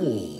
Ooh.